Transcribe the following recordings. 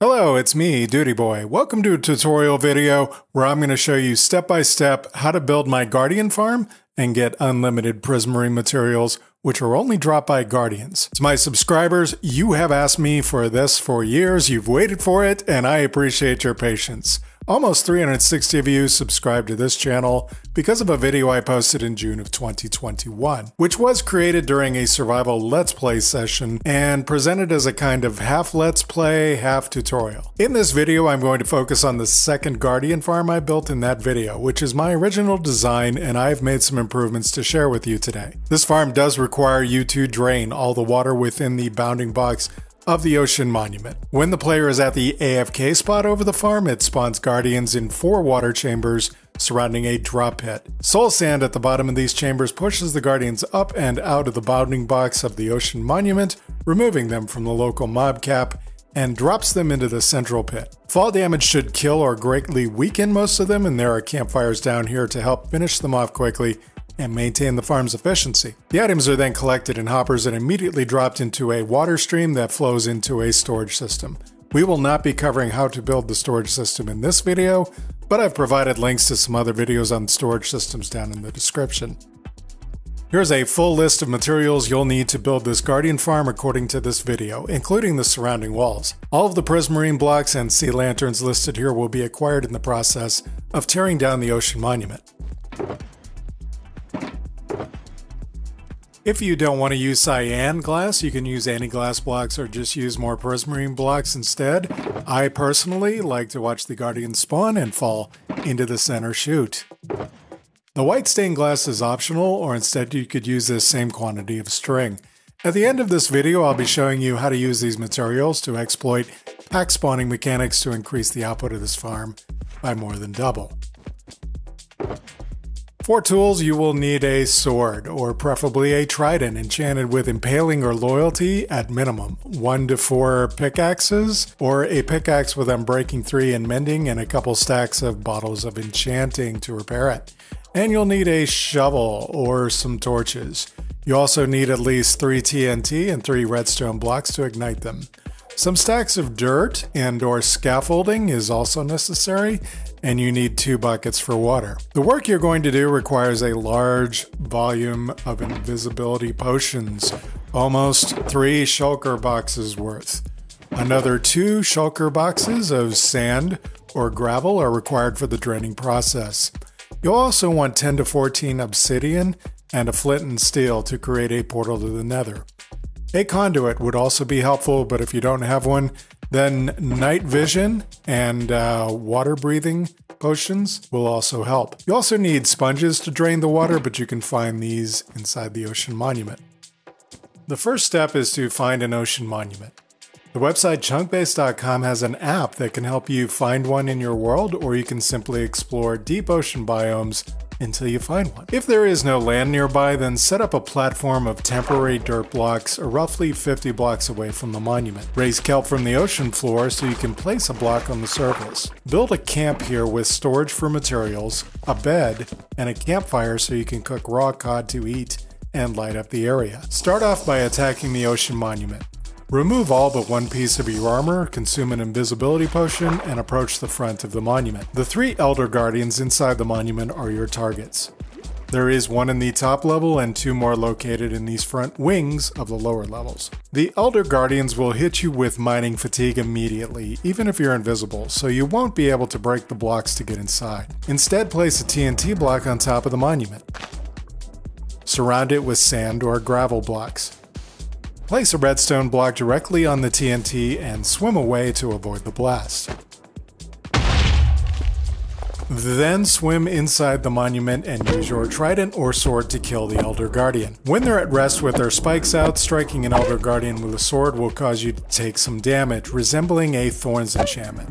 Hello, it's me, dudieboy. Welcome to a tutorial video where I'm going to show you step by step how to build my Guardian farm and get unlimited Prismarine materials, which are only dropped by Guardians. To my subscribers, you have asked me for this for years, you've waited for it, and I appreciate your patience. Almost 360 of you subscribed to this channel because of a video I posted in June of 2021, which was created during a survival let's play session and presented as a kind of half let's play, half tutorial. In this video, I'm going to focus on the second Guardian farm I built in that video, which is my original design and I've made some improvements to share with you today. This farm does require you to drain all the water within the bounding box of the Ocean Monument. When the player is at the AFK spot over the farm, it spawns guardians in four water chambers surrounding a drop pit. Soul sand at the bottom of these chambers pushes the guardians up and out of the bounding box of the Ocean Monument, removing them from the local mob cap and drops them into the central pit. Fall damage should kill or greatly weaken most of them, and there are campfires down here to help finish them off quickly and maintain the farm's efficiency. The items are then collected in hoppers and immediately dropped into a water stream that flows into a storage system. We will not be covering how to build the storage system in this video, but I've provided links to some other videos on storage systems down in the description. Here's a full list of materials you'll need to build this Guardian farm according to this video, including the surrounding walls. All of the Prismarine blocks and sea lanterns listed here will be acquired in the process of tearing down the ocean monument. If you don't want to use cyan glass, you can use any glass blocks or just use more prismarine blocks instead. I personally like to watch the Guardian spawn and fall into the center chute. The white stained glass is optional, or instead you could use this same quantity of string. At the end of this video, I'll be showing you how to use these materials to exploit pack spawning mechanics to increase the output of this farm by more than double. For tools, you will need a sword, or preferably a trident enchanted with impaling or loyalty at minimum, 1 to 4 pickaxes, or a pickaxe with unbreaking 3 and mending, and a couple stacks of bottles of enchanting to repair it. And you'll need a shovel or some torches. You also need at least 3 TNT and 3 redstone blocks to ignite them. Some stacks of dirt and or scaffolding is also necessary, and you need two buckets for water. The work you're going to do requires a large volume of invisibility potions, almost three shulker boxes worth. Another two shulker boxes of sand or gravel are required for the draining process. You'll also want 10 to 14 obsidian and a flint and steel to create a portal to the nether. A conduit would also be helpful, but if you don't have one, then night vision and uh, water breathing potions will also help. You also need sponges to drain the water, but you can find these inside the ocean monument. The first step is to find an ocean monument. The website chunkbase.com has an app that can help you find one in your world, or you can simply explore deep ocean biomes until you find one. If there is no land nearby, then set up a platform of temporary dirt blocks roughly 50 blocks away from the monument. Raise kelp from the ocean floor so you can place a block on the surface. Build a camp here with storage for materials, a bed, and a campfire so you can cook raw cod to eat and light up the area. Start off by attacking the ocean monument. Remove all but one piece of your armor, consume an invisibility potion, and approach the front of the monument. The three Elder Guardians inside the monument are your targets. There is one in the top level and two more located in these front wings of the lower levels. The Elder Guardians will hit you with mining fatigue immediately, even if you're invisible, so you won't be able to break the blocks to get inside. Instead, place a TNT block on top of the monument. Surround it with sand or gravel blocks. Place a redstone block directly on the TNT and swim away to avoid the blast. Then swim inside the monument and use your trident or sword to kill the Elder Guardian. When they're at rest with their spikes out, striking an Elder Guardian with a sword will cause you to take some damage, resembling a Thorns enchantment.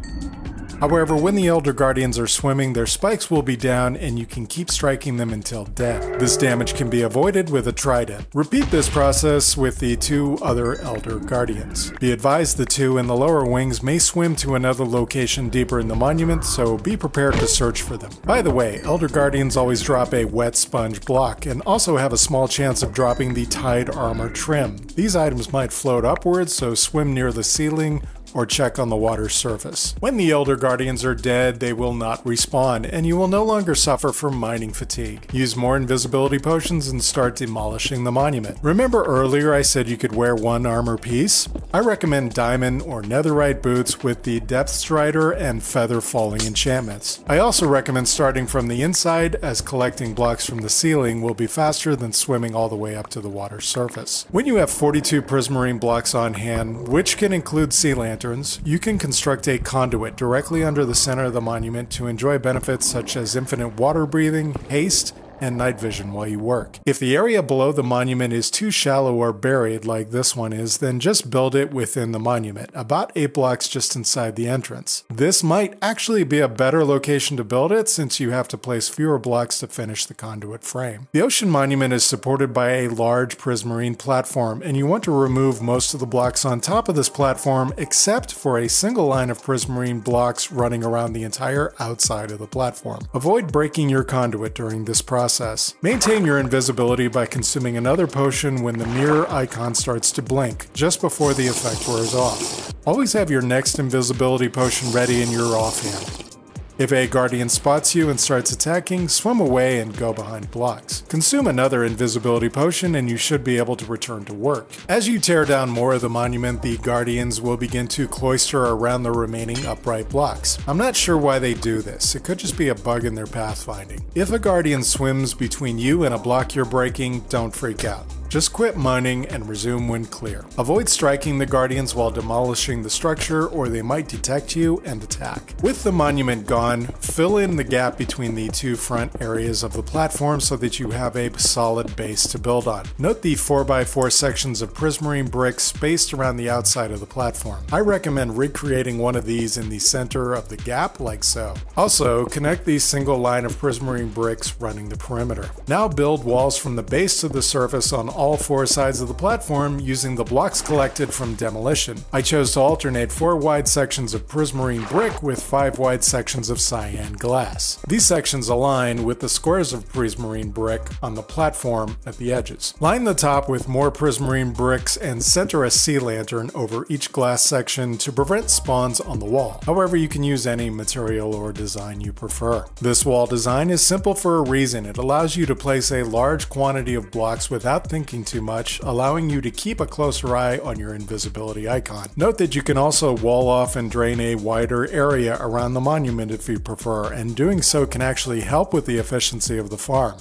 However, when the Elder Guardians are swimming, their spikes will be down and you can keep striking them until dead. This damage can be avoided with a trident. Repeat this process with the two other Elder Guardians. Be advised the two in the lower wings may swim to another location deeper in the monument, so be prepared to search for them. By the way, Elder Guardians always drop a wet sponge block and also have a small chance of dropping the Tide Armor Trim. These items might float upwards, so swim near the ceiling or check on the water's surface. When the Elder Guardians are dead, they will not respawn, and you will no longer suffer from mining fatigue. Use more invisibility potions and start demolishing the monument. Remember earlier I said you could wear one armor piece? I recommend diamond or netherite boots with the depth strider and feather falling enchantments. I also recommend starting from the inside as collecting blocks from the ceiling will be faster than swimming all the way up to the water's surface. When you have 42 prismarine blocks on hand, which can include sea lanterns, you can construct a conduit directly under the center of the monument to enjoy benefits such as infinite water breathing, haste, and night vision while you work. If the area below the monument is too shallow or buried like this one is, then just build it within the monument, about 8 blocks just inside the entrance. This might actually be a better location to build it since you have to place fewer blocks to finish the conduit frame. The ocean monument is supported by a large prismarine platform and you want to remove most of the blocks on top of this platform except for a single line of prismarine blocks running around the entire outside of the platform. Avoid breaking your conduit during this process process. Maintain your invisibility by consuming another potion when the mirror icon starts to blink, just before the effect wears off. Always have your next invisibility potion ready in your offhand. If a guardian spots you and starts attacking, swim away and go behind blocks. Consume another invisibility potion and you should be able to return to work. As you tear down more of the monument, the guardians will begin to cloister around the remaining upright blocks. I'm not sure why they do this, it could just be a bug in their pathfinding. If a guardian swims between you and a block you're breaking, don't freak out. Just quit mining and resume when clear. Avoid striking the Guardians while demolishing the structure or they might detect you and attack. With the monument gone, fill in the gap between the two front areas of the platform so that you have a solid base to build on. Note the 4x4 sections of prismarine bricks spaced around the outside of the platform. I recommend recreating one of these in the center of the gap like so. Also, connect the single line of prismarine bricks running the perimeter. Now build walls from the base to the surface on all four sides of the platform using the blocks collected from demolition. I chose to alternate four wide sections of prismarine brick with five wide sections of cyan glass. These sections align with the squares of prismarine brick on the platform at the edges. Line the top with more prismarine bricks and center a sea lantern over each glass section to prevent spawns on the wall. However, you can use any material or design you prefer. This wall design is simple for a reason. It allows you to place a large quantity of blocks without thinking too much, allowing you to keep a closer eye on your invisibility icon. Note that you can also wall off and drain a wider area around the monument if you prefer, and doing so can actually help with the efficiency of the farm.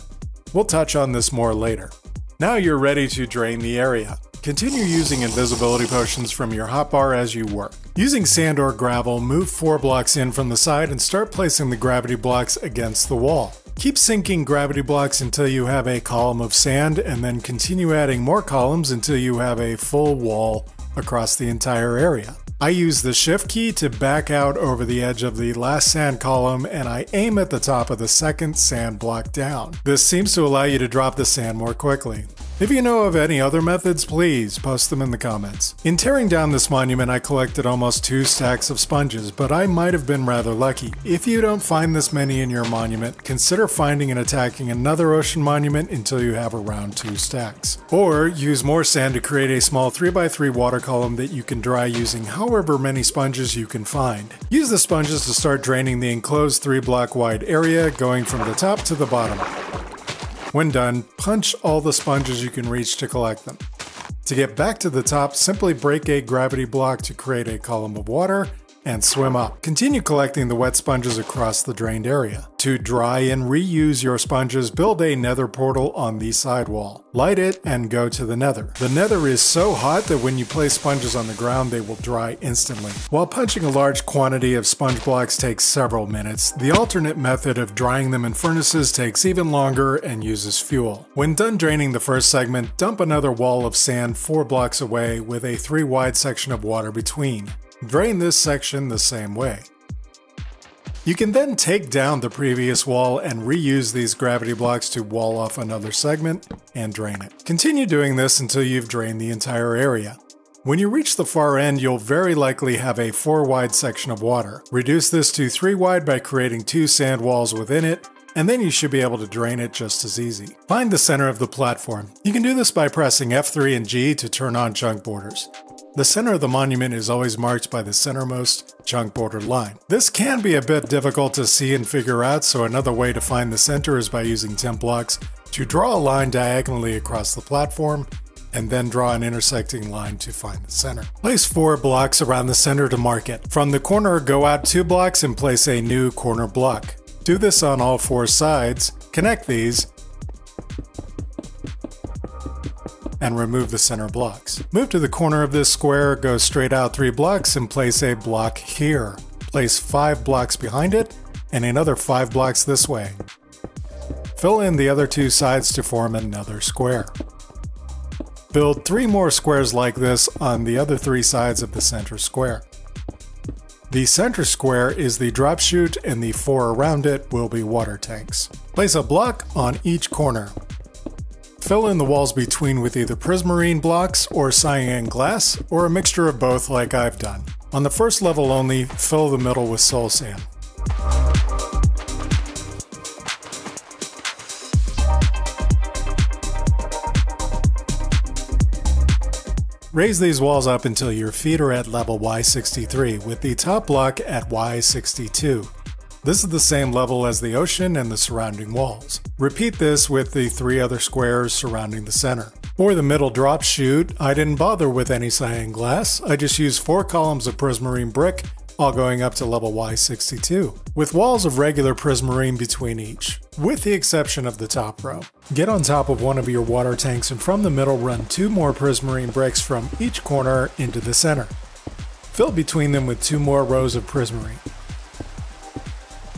We'll touch on this more later. Now you're ready to drain the area. Continue using invisibility potions from your hotbar as you work. Using sand or gravel, move 4 blocks in from the side and start placing the gravity blocks against the wall. Keep sinking gravity blocks until you have a column of sand, and then continue adding more columns until you have a full wall across the entire area. I use the shift key to back out over the edge of the last sand column and I aim at the top of the second sand block down. This seems to allow you to drop the sand more quickly. If you know of any other methods, please post them in the comments. In tearing down this monument, I collected almost two stacks of sponges, but I might have been rather lucky. If you don't find this many in your monument, consider finding and attacking another ocean monument until you have around two stacks. Or use more sand to create a small 3x3 water column that you can dry using however many sponges you can find. Use the sponges to start draining the enclosed 3 block wide area, going from the top to the bottom. When done, punch all the sponges you can reach to collect them. To get back to the top, simply break a gravity block to create a column of water and swim up. Continue collecting the wet sponges across the drained area. To dry and reuse your sponges, build a nether portal on the sidewall. Light it and go to the nether. The nether is so hot that when you place sponges on the ground, they will dry instantly. While punching a large quantity of sponge blocks takes several minutes, the alternate method of drying them in furnaces takes even longer and uses fuel. When done draining the first segment, dump another wall of sand 4 blocks away with a 3 wide section of water between. Drain this section the same way. You can then take down the previous wall and reuse these gravity blocks to wall off another segment and drain it. Continue doing this until you've drained the entire area. When you reach the far end, you'll very likely have a 4 wide section of water. Reduce this to 3 wide by creating two sand walls within it, and then you should be able to drain it just as easy. Find the center of the platform. You can do this by pressing F3 and G to turn on chunk borders. The center of the monument is always marked by the centermost chunk border line. This can be a bit difficult to see and figure out, so another way to find the center is by using temp blocks to draw a line diagonally across the platform and then draw an intersecting line to find the center. Place four blocks around the center to mark it. From the corner, go out two blocks and place a new corner block. Do this on all four sides, connect these, and remove the center blocks. Move to the corner of this square, go straight out three blocks and place a block here. Place five blocks behind it and another five blocks this way. Fill in the other two sides to form another square. Build three more squares like this on the other three sides of the center square. The center square is the drop chute and the four around it will be water tanks. Place a block on each corner. Fill in the walls between with either prismarine blocks or cyan glass, or a mixture of both like I've done. On the first level only, fill the middle with soul sand. Raise these walls up until your feet are at level Y63, with the top block at Y62. This is the same level as the ocean and the surrounding walls. Repeat this with the three other squares surrounding the center. For the middle drop chute, I didn't bother with any cyan glass, I just used four columns of prismarine brick all going up to level Y62, with walls of regular prismarine between each, with the exception of the top row. Get on top of one of your water tanks and from the middle run two more prismarine bricks from each corner into the center. Fill between them with two more rows of prismarine.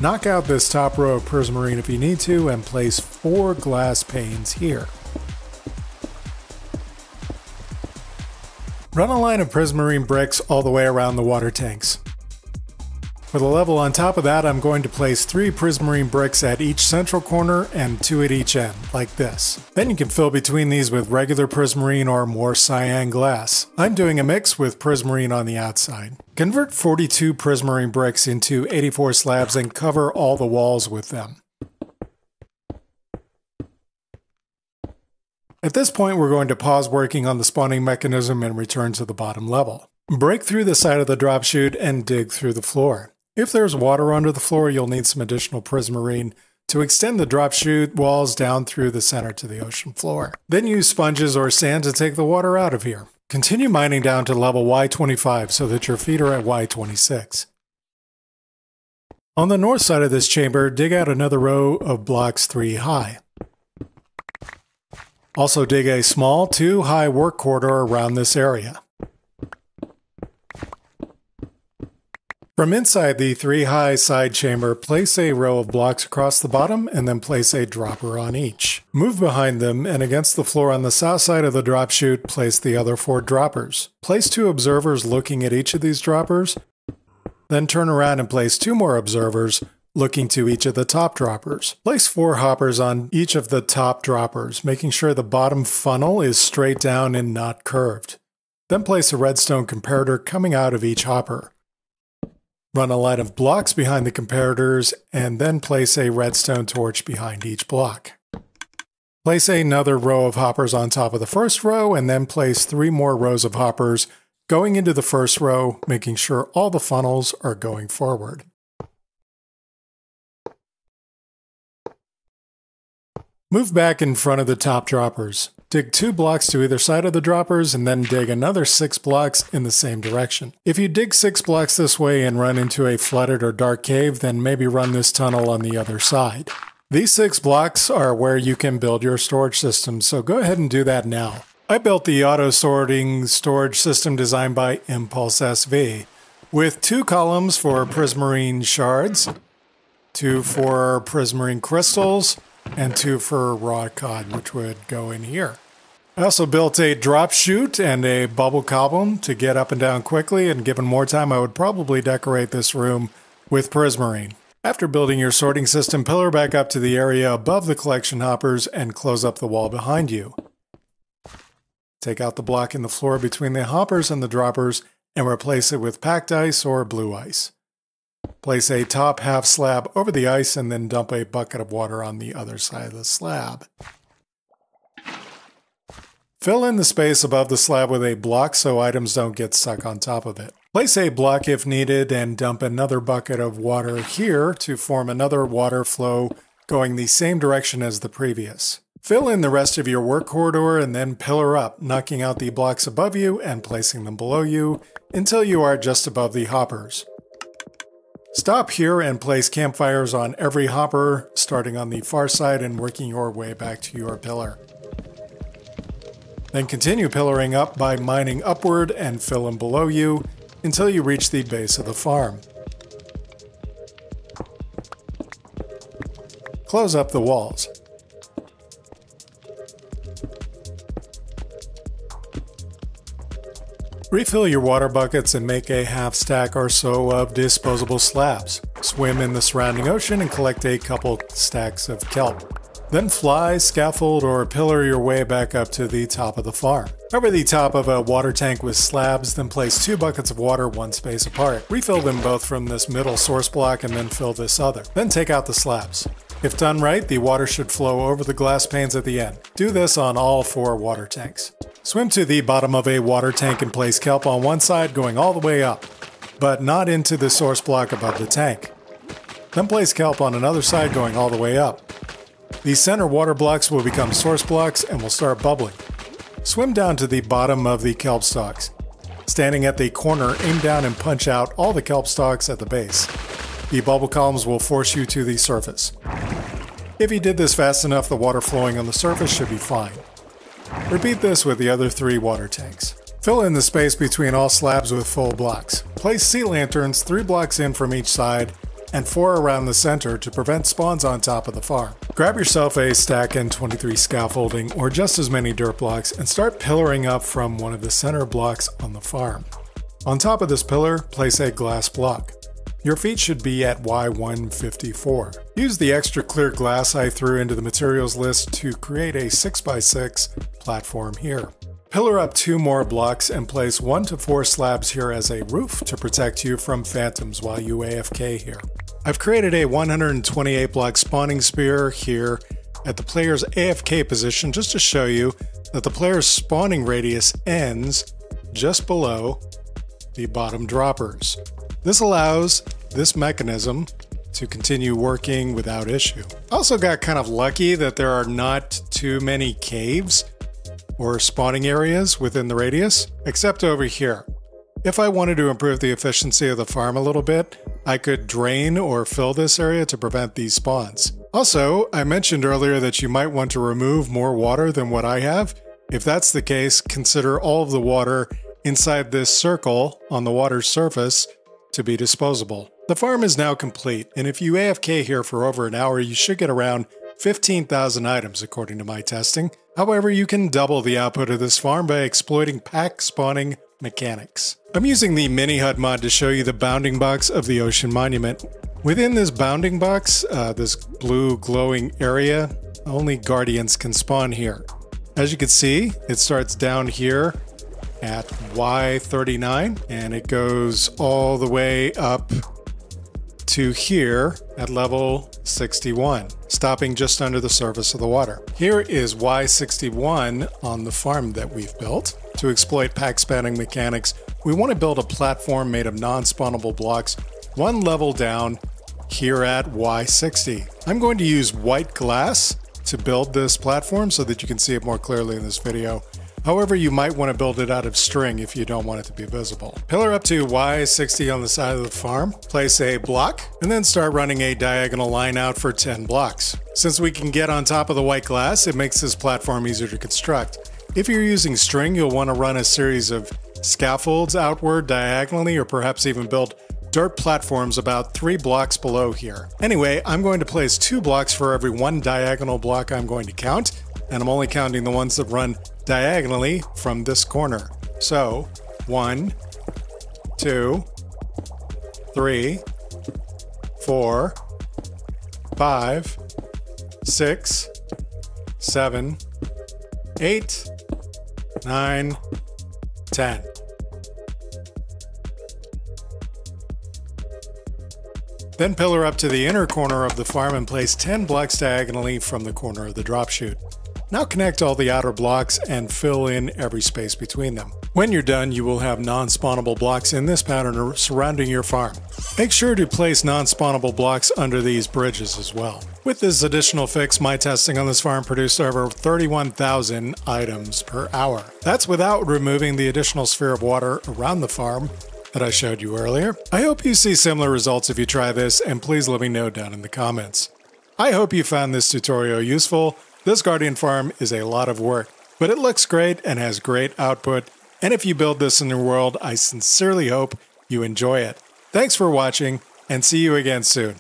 Knock out this top row of prismarine if you need to and place four glass panes here. Run a line of prismarine bricks all the way around the water tanks. For the level on top of that, I'm going to place three prismarine bricks at each central corner and two at each end, like this. Then you can fill between these with regular prismarine or more cyan glass. I'm doing a mix with prismarine on the outside. Convert 42 prismarine bricks into 84 slabs and cover all the walls with them. At this point, we're going to pause working on the spawning mechanism and return to the bottom level. Break through the side of the drop chute and dig through the floor. If there's water under the floor, you'll need some additional prismarine to extend the drop chute walls down through the center to the ocean floor. Then use sponges or sand to take the water out of here. Continue mining down to level Y25 so that your feet are at Y26. On the north side of this chamber, dig out another row of blocks 3 high. Also dig a small 2 high work corridor around this area. From inside the three high side chamber, place a row of blocks across the bottom and then place a dropper on each. Move behind them and against the floor on the south side of the drop chute, place the other four droppers. Place two observers looking at each of these droppers, then turn around and place two more observers looking to each of the top droppers. Place four hoppers on each of the top droppers, making sure the bottom funnel is straight down and not curved. Then place a redstone comparator coming out of each hopper. Run a line of blocks behind the comparators and then place a redstone torch behind each block. Place another row of hoppers on top of the first row and then place three more rows of hoppers going into the first row, making sure all the funnels are going forward. Move back in front of the top droppers. Dig two blocks to either side of the droppers and then dig another six blocks in the same direction. If you dig six blocks this way and run into a flooded or dark cave, then maybe run this tunnel on the other side. These six blocks are where you can build your storage system, so go ahead and do that now. I built the auto sorting storage system designed by Impulse SV with two columns for prismarine shards, two for prismarine crystals, and two for raw cod, which would go in here. I also built a drop chute and a bubble column to get up and down quickly, and given more time, I would probably decorate this room with prismarine. After building your sorting system, pillar back up to the area above the collection hoppers and close up the wall behind you. Take out the block in the floor between the hoppers and the droppers and replace it with packed ice or blue ice. Place a top half slab over the ice and then dump a bucket of water on the other side of the slab. Fill in the space above the slab with a block so items don't get stuck on top of it. Place a block if needed and dump another bucket of water here to form another water flow going the same direction as the previous. Fill in the rest of your work corridor and then pillar up, knocking out the blocks above you and placing them below you until you are just above the hoppers. Stop here and place campfires on every hopper, starting on the far side and working your way back to your pillar. Then continue pillaring up by mining upward and fill in below you until you reach the base of the farm. Close up the walls. Refill your water buckets and make a half stack or so of disposable slabs. Swim in the surrounding ocean and collect a couple stacks of kelp. Then fly, scaffold, or pillar your way back up to the top of the farm. Cover the top of a water tank with slabs, then place two buckets of water one space apart. Refill them both from this middle source block and then fill this other. Then take out the slabs. If done right, the water should flow over the glass panes at the end. Do this on all four water tanks. Swim to the bottom of a water tank and place kelp on one side going all the way up, but not into the source block above the tank. Then place kelp on another side going all the way up. These center water blocks will become source blocks and will start bubbling. Swim down to the bottom of the kelp stalks. Standing at the corner, aim down and punch out all the kelp stalks at the base. The bubble columns will force you to the surface. If you did this fast enough, the water flowing on the surface should be fine. Repeat this with the other three water tanks. Fill in the space between all slabs with full blocks. Place sea lanterns three blocks in from each side and four around the center to prevent spawns on top of the farm. Grab yourself a stack and 23 scaffolding or just as many dirt blocks and start pillaring up from one of the center blocks on the farm. On top of this pillar, place a glass block. Your feet should be at Y154. Use the extra clear glass I threw into the materials list to create a 6x6 platform here. Pillar up two more blocks and place one to four slabs here as a roof to protect you from phantoms while you AFK here. I've created a 128 block spawning sphere here at the player's AFK position just to show you that the player's spawning radius ends just below the bottom droppers. This allows this mechanism to continue working without issue. I also got kind of lucky that there are not too many caves or spawning areas within the radius, except over here. If I wanted to improve the efficiency of the farm a little bit, I could drain or fill this area to prevent these spawns. Also, I mentioned earlier that you might want to remove more water than what I have. If that's the case, consider all of the water inside this circle on the water's surface to be disposable. The farm is now complete, and if you AFK here for over an hour, you should get around 15,000 items according to my testing. However, you can double the output of this farm by exploiting pack spawning mechanics. I'm using the MiniHUD mod to show you the bounding box of the ocean monument. Within this bounding box, uh, this blue glowing area, only guardians can spawn here. As you can see, it starts down here at Y39 and it goes all the way up to here at level 61, stopping just under the surface of the water. Here is Y61 on the farm that we've built. To exploit pack spawning mechanics, we want to build a platform made of non-spawnable blocks one level down here at Y60. I'm going to use white glass to build this platform so that you can see it more clearly in this video. However, you might want to build it out of string if you don't want it to be visible. Pillar up to Y60 on the side of the farm, place a block, and then start running a diagonal line out for 10 blocks. Since we can get on top of the white glass, it makes this platform easier to construct. If you're using string, you'll want to run a series of scaffolds outward diagonally or perhaps even build dirt platforms about three blocks below here. Anyway, I'm going to place two blocks for every one diagonal block I'm going to count, and I'm only counting the ones that run diagonally from this corner. So, one, two, three, four, five, six, seven, eight, nine, ten. Then pillar up to the inner corner of the farm and place 10 blocks diagonally from the corner of the drop chute. Now connect all the outer blocks and fill in every space between them. When you're done, you will have non-spawnable blocks in this pattern surrounding your farm. Make sure to place non-spawnable blocks under these bridges as well. With this additional fix, my testing on this farm produced over 31,000 items per hour. That's without removing the additional sphere of water around the farm that I showed you earlier. I hope you see similar results if you try this, and please let me know down in the comments. I hope you found this tutorial useful. This Guardian farm is a lot of work, but it looks great and has great output, and if you build this in your world, I sincerely hope you enjoy it. Thanks for watching, and see you again soon.